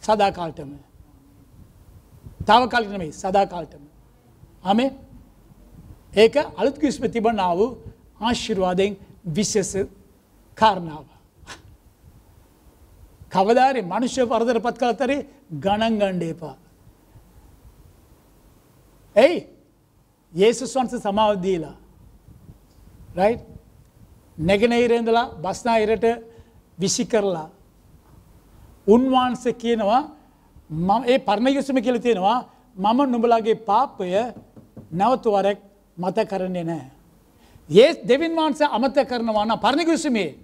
සදාකාල්ටම. තව කල්නමයි සදාකාල්ටම. අමේ ඒක අලුත් කිස්ම තිබනාව ආශිර්වාදයෙන් විශ්‍යස කාරණාව. කවදාරි මනුෂ්‍ය පරදර පත් කලතරේ ගණන් ගණ්ඩේපා. ඇයි ඒසුස් වන්ස සමාවදීලා රයි නැගෙනහිරෙන්දලා බස්නාහිරට විසි කරලා උන්වහන්ස කියනවා මම ඒ පරණයුසම කියල තියෙනවා මම නුඹලාගේ පාපය නැවතුවරෙක් මත කරන්නේ නෑ. ඒ දෙවින් වහන්සේ අමත කරනවාන පරණිකුසමේ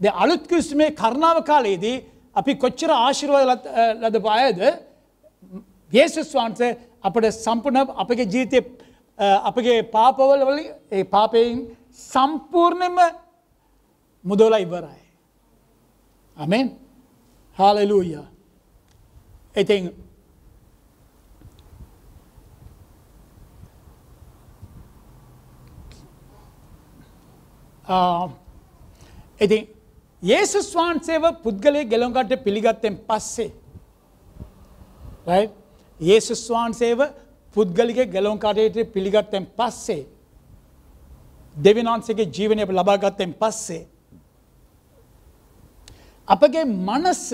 ද අලුත්කුස්මේ කරණාව කාලයේදී අපි කොච්චර ආශිරවාද ලද පායද ඒසුස් වහන්සේ අපට සම්පන අපගේ ජීතය අපගේ පාපවල වල ඒ පාපයෙන් සම්පූර්ණයම මුදෝල ඉවරයි. අමෙන් හාලලූය. ඉතින් ඉතින් ඒසුස් වහන්සේව පුද්ගලය ගෙලොන්කට පිළිගත්තෙන් පස්සේ. ඒසුස් වහන්සේව පුද්ගලික ගැලොන්කාටයට පිළිගත්තෙන් පස්සේ. දෙවිනාන්සේගේ ජීවනය ලබාගත්තෙන් පස්සේ. අපගේ මනස්ස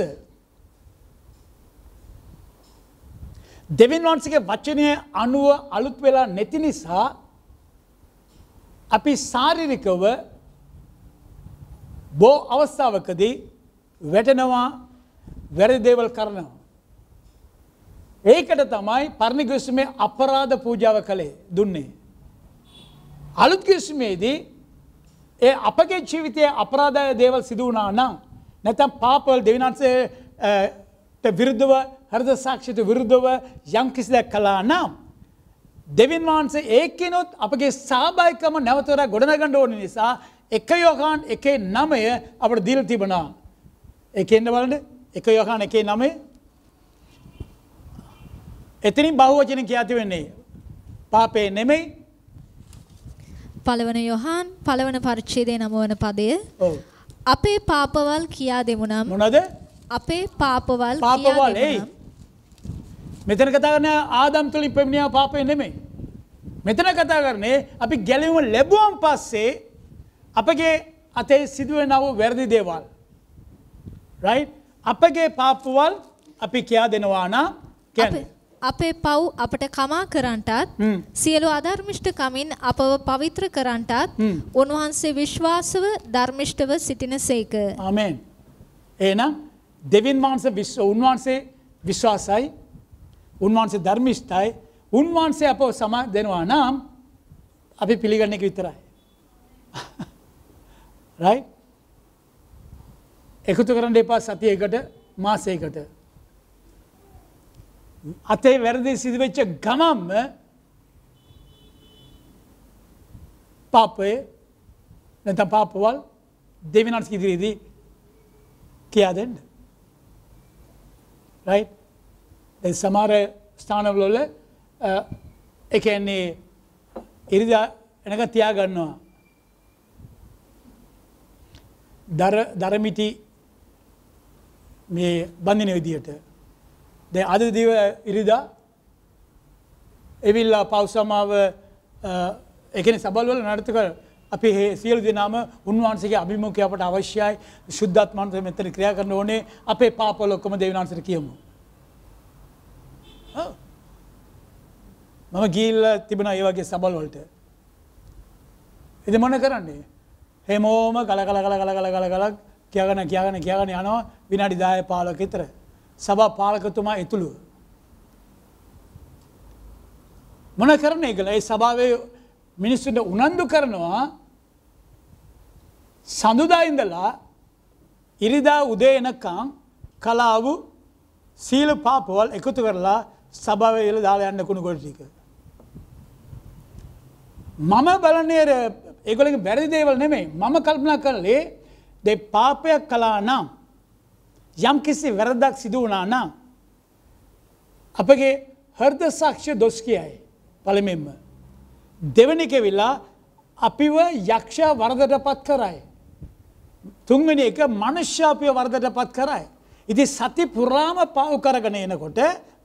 දෙවින් වහන්සගේ වචනය අනුව අලුත් වෙලා නැති නිසා අපි සාරිරිකව බෝ අවස්ථාවකදී වැටනවා වැරදේවල් කරනවා. ඒකට තමයි පරණිගුස්මේ අපරාධ පූජාව කළේ දුන්නේ. අලුත් කිස්මේදී ඒ අපගේ ජීවිතය අපරාධය දේවල් සිදුවනා නම් නැතම් පාපවල් දෙවිනන්සේ විරුද්ධව හරද සාක්ෂිත විරුද්ධව යංකිසි දැක් කලා නම්. දෙවින් වහන්සේ ඒකනොත් අපගේ සාභායිකම නැවතර ගොඩනගණ්ඩ ඕන නිසා එක යෝකාන් එකේ නමය අපට දිල් තිබනා. එකෙන්ට වලට එක යොකාන් එකේ නමේ එතනින් බහුවචන කියඇති වෙන්නේ. පාපේ නෙමෙයි පළවන යොහන් පළවන පරිච්චේදය නමුවන පදය. අපේ පාපවල් කියා දෙමුනම් මොනද අපේ පාපවල් පාපවල්. දෙමුනම් මෙතන කතා කරන ආදම් තුළින් පෙමිණියා පාපය නෙමෙයි. මෙතන කතා කරන්නේ අපි ගැලීම ලැබුවම් පස්සේ අපගේ අතේ සිදුවෙන නව වැරදි දේවල්. රයි අපගේ පාපුවල් අපි කියා දෙනවා නම් කියන්නේ. අපේ පව් අපට කමා කරන්ටත්. සියලු අධර්මිෂ්ඨ කමින් අපව පවිත්‍ර කරන්ටත්. උන්වහන්සේ විශ්වාසව ධර්මිෂ්ඨව සිටින සේක. ආමෙන්. ඒනම් දෙවින් වහන්ස විශ්ව උන්වහන්සේ විශ්වාසයි උන්වහන්සේ ධර්මිෂ්ඨයි උන්වහන්සේ අප සම දෙනවා නම් අපි පිළිගන්න එක විතරයි. (laughs) රයි එකතු කරන්න එපා සතියකට මාසයකට. අතේ වැරදි සිදුවෙච්ච ගමම්ම පාපය නැත පාපවල් දෙවිනස් ඉදිරියේදී කියා දෙන්න. රයි් සමාර ස්ථානවලොල එකන්නේ ඉරිද එනක තියාගන්නවා. දරමිටි මේ බඳින විදියට. ද අද දිව ඉරිදා එවිල්ලා පවසමාව එකන සබල්වල නර්තක අපි සියල් දෙනාම උන්වහන්සගේ අභිමුඛය අපට අවශ්‍යයි ශුද්ධත්මන්ත මෙතන ක්‍රියා කරන ඕනේ අපේ පාපොලොක්කොම දෙවනාන්සර කියමු. ඔව්. මම ගීල්ල තිබෙන ඒ වගේ සබල්වලට. එද මොන කරන්නේ. හෙමෝම කල කල කල කල කල කල කල කියගන කියගන කියගන යනවා විනාඩි දාය පාලක විතර. සබ පාලකතුමා එතුළු. මොන කරන එකල ඒ සභාවය මිනිස්සුන්ට උනන්දු කරනවා සඳුදායින්දලා ඉරිදා උදේ එනකං කලාවු සීල පාපවල් එකතු කරලා සභාවල දාලා යන්න කුණු ගොඩටික. මම බලනේර ඒගොලින් බැරි දේවල් නෙමෙයි මම කල්පනා කරලේ දෙ පාපයක් කලා නම් යම් කිසි වැරදක් සිදු වනා නම් අපගේ හර්ද සක්ෂ දොස් කියයි පළමෙන්ම. දෙවනි කෙවිල්ලා අපිව යක්ෂ වරදට පත් කරයි. තුන්වෙනි එක මනුෂ්‍යාපය වර්ධට පත් කරයි. ඉති සති පුරාම පව් කරගන එනකොට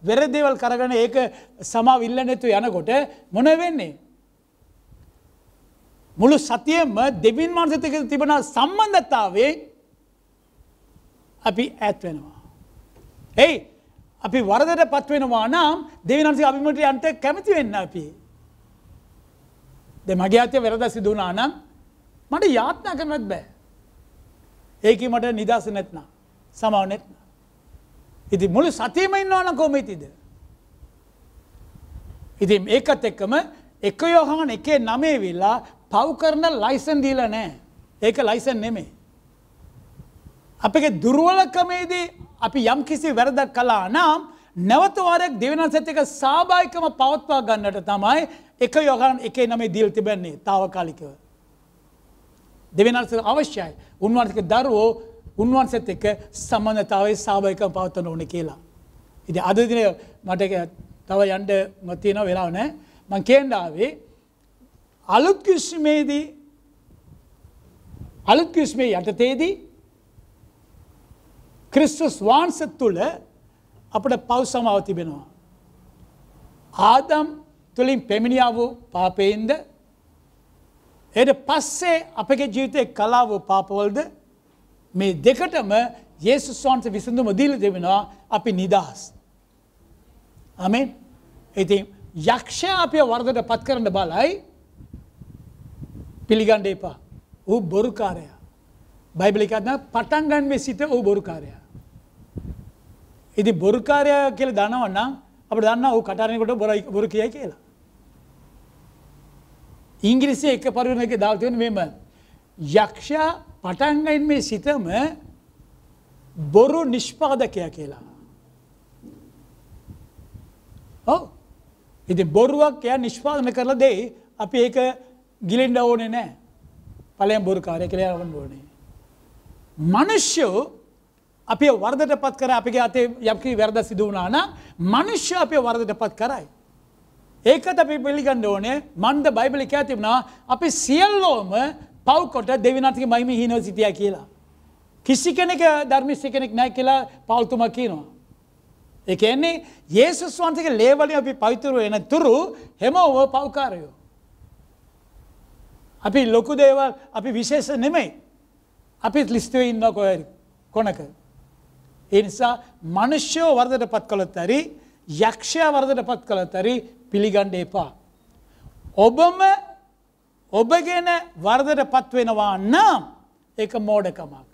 වෙරදේවල් කරගන ඒක සමා විල්ල නැතු යනකොට මොන වෙන්නේ. මුළු සතියම දෙවින් මාන්සතක තිබෙන සම්බන්ධතාවේ අපි ඇත් වෙනවා. එයි අපි වරදට පත්වෙනවා නම් දෙවිනන්සේ අභිමට අන්ට කැමති වෙන්න අපි. දෙ මගේ අතය වෙරද සිදුනා නම් මට යාත්නා කරනත් බෑ. ඒක මට නිදස නැත්න සමාව නැත්න. ඉති මුළු සතියම ඉන්නවන කොමයිතිද. ඉති ඒකත් එක්කම එක යෝහන් එකේ නමේ විල්ලා පව් කරන ලයිසන් දීල නෑ ඒක ලයිසන් නෙමේ. අපගේ දුරුවලකමේදී අපි යම් කිසි වැරදක් කලා නම් නැවතවාරයක් දෙවන සැතික සාභායිකම පවත්වා ගන්නට තමයි එක යොහන් එකේ නමේ දිල් තිබැන්නේ තාවකාලිකව. දෙවෙනස අවශ්‍යයි උන්වන්සක දරුවෝ උන්වන්සත් එක සම්බන්ධතාවයි සාභයක පවත්තන ඕන කියලා. ඉති අද දින මට තව යන්ඩ මතියන වෙලාව නෑ මං කේන්ඩාවේ අලුත් කිස්මේදී අලුත් කිස්මේ යටතේදී ක්‍රිස්තුස් වහන්සත් තුළ අපට පව් සමාව තිබෙනවා. ආදම් තුළින් පැමිණියාව පාපයෙන්ද එයට පස්සේ අපගේ ජීවිතය කලාව පාපවල්ද මේ දෙකටම යේසුස් වහන්ස විසඳුම දීල දෙවෙනවා අපි නිදහස්. අමෙන් ඉති යක්ෂ අපය වර්දට පත් කරන්න බලයි පිළිගණ්ඩ එපා ඌ බොරුකාරය බයිබලිකත්න පටන්ගන්වේ සිට ඌ බොරුකාරය. ඉති බොරුකාරය කියල දනවන්නම් අප දන්න ඌ කටරනකොට බොරයි බොරු කියයි කියලා. ඉංග්‍රිසිය එක පරුවන එක දාල්තිවන මෙම යක්ෂා පටන්ගයින් මේ සිතම බොරු නිෂ්පාදකය කියලා. ඔව ඉති බොරුවක් එය නිෂ්පාදන කරල දෙයි අපි ඒක ගිලින්ඩ ඕනේ නෑ පලයම් බොරු කාරය කළයාවන් ඕනේ. මනුෂ්‍යෝ අපි වර්දට පත් කර අපිගේ අතේ යකි වැරද සිදුවනාන මනුෂ්‍ය අපය වර්දට පත් කරයි. ඒකත් අපි පිළිගන්න ඕනේ මන්ද බයිබලි ඇතිබුණා අපි සියල්ලෝම පව්කොට දෙවිනතික මයිම හිනව සිටිය කියලා. කිසි කෙනෙක ධර්මිස්්‍ය කෙනෙක් නෑ කියලා පවල්තුම කියනවා. එක එන්නේ ඒසුස් වන්සක ලේවලින් අපි පවිතුරුව එන තුරු හෙමෝව පව්කාරයෝ. අපි ලොකු දේවල් අපි විශේෂ නෙමෙයි. අපිත් ලිස්තුව ඉන්න කොය කොනක. ඒ නිසා මනුෂ්‍යෝ වර්දට පත් කළොත් ඇරි යක්ෂය වර්දට පත් කළොත් ඇරි පිළිගණ්ඩ එපා. ඔබම ඔබගෙන වර්දට පත්වෙනවා නම් ඒක මෝඩකමක්.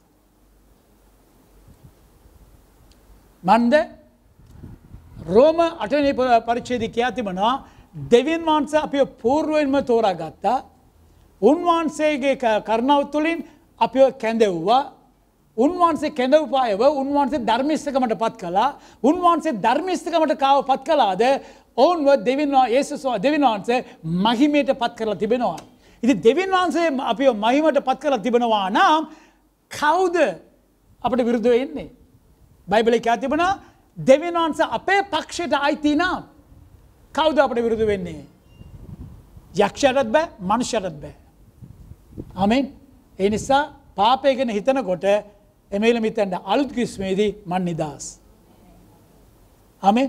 මන්ද රෝම අටන පරිච්චේදි කියතිබනවා දෙවින් වහන්ස අපිය පූර්ුවෙන්ම තෝරා ගත්තා උන්වහන්සේගේ කරනාව තුළින් අපිෝ කැඳෙව්වා උන්වහන්සේ කැඳවපායව උන්වහන්සේ ධර්මිස්ථකමට පත් කලා උන්වහන්සේ ධර්මිස්ථකමට කාව පත් කලාද ඔවුන්ව දෙවින්වා ඒසුස්වා දෙවින්වහන්සේ මහිමයට පත් කරලා තිබෙනවා. ඉති දෙවින් වහන්සේ අපි මහිමට පත් කරලා තිබෙනවා නම් කවුද අපට විරුද්ධ එන්නේ. බයිබලි ඇතිබන දෙවින්වහන්ස අපේ පක්ෂයට අයිති නම් කවුද අපට විරුදු වෙන්නේ. යක්ෂයටත් බෑ මනුෂ්‍යටත් බෑ. අමෙන් ඒ නිසා පාපයගෙන හිතනකොට එමේල මිතැන්ට අලුත් කිස්මේදී මන් නිදස්. අමෙන්